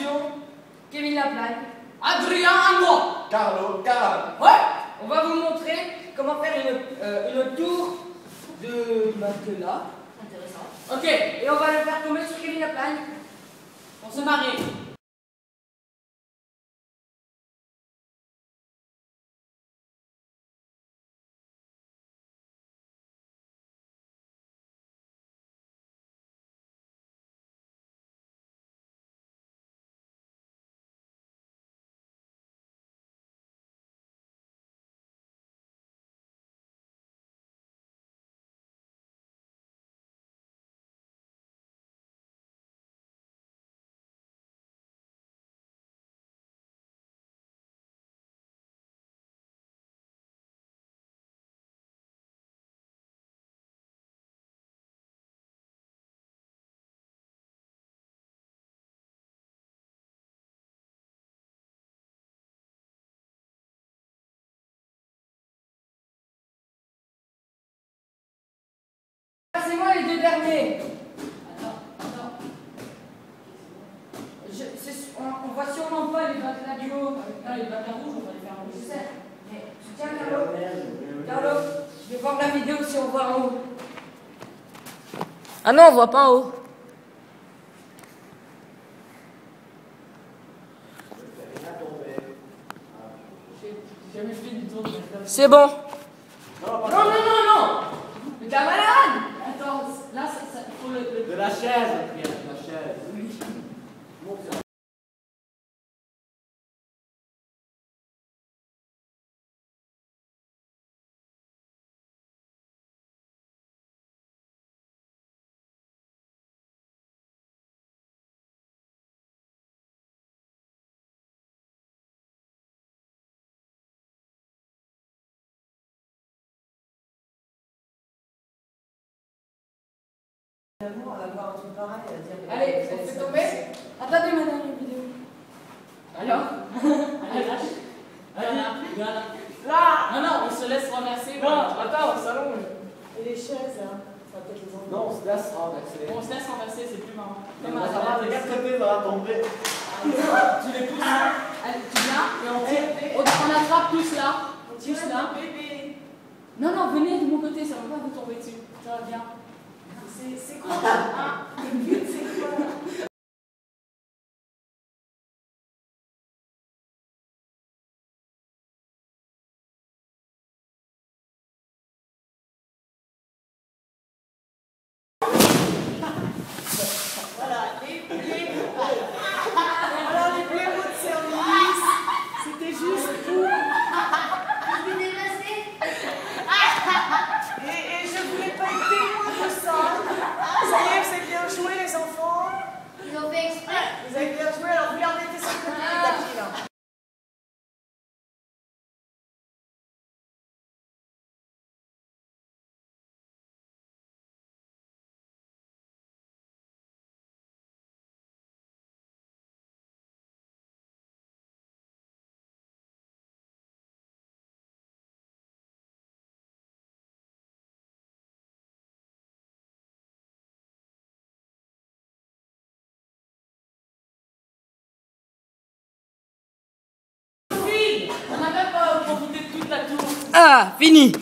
Attention, Kevin Laplagne. Adrien à moi Carlo, Carlo. Ouais, on va vous montrer comment faire une, euh, une tour de matelas. Intéressant. Ok, et on va le faire tomber sur Kevin Laplagne. On se marie. C'est moi les deux derniers. Attends, attends. Je, on, on voit sûrement pas les matelas du haut. Non, les bacs à rouge, on va les faire en rouge. Mais tiens, Carlo. Carlo, je vais voir la vidéo si on voit en haut. Ah non, on voit pas en haut. Matelas. C'est bon. Non, Non, non, non, non. Mais t'es malade. Attends, là, ça, ça, il faut le, le- Allez, on fait tomber. Attendez, madame, la vidéo. Alors Allez, lâche. Allez, là. Là Non, non, on se laisse renverser. Non, attends, au salon. Et les chaises, hein Ça va peut-être les enlever. Non, on se laisse renverser. On se laisse renverser, c'est plus marrant. Comme Ça va, de quatre côtés, ça va tomber. Tu les pousses. Allez, tu viens et on tire. On, on attrape tous là. Tous là. Non, non, venez de mon côté, ça va pas vous tomber dessus. Ça va bien. C'est c'est quoi hein Le but, c'est quoi Voilà, les blés. Alors, les blés de service, c'était juste pour. Je vais dépasser. Et, et je voulais pas être témoin de ça. Ça y est, vous avez bien joué, les enfants. Ils ont fait exprès. Vous avez bien joué, alors vous les remettez sur le côté, les tapis, là. On n'a même pas profité de toute la tour. Ah, fini.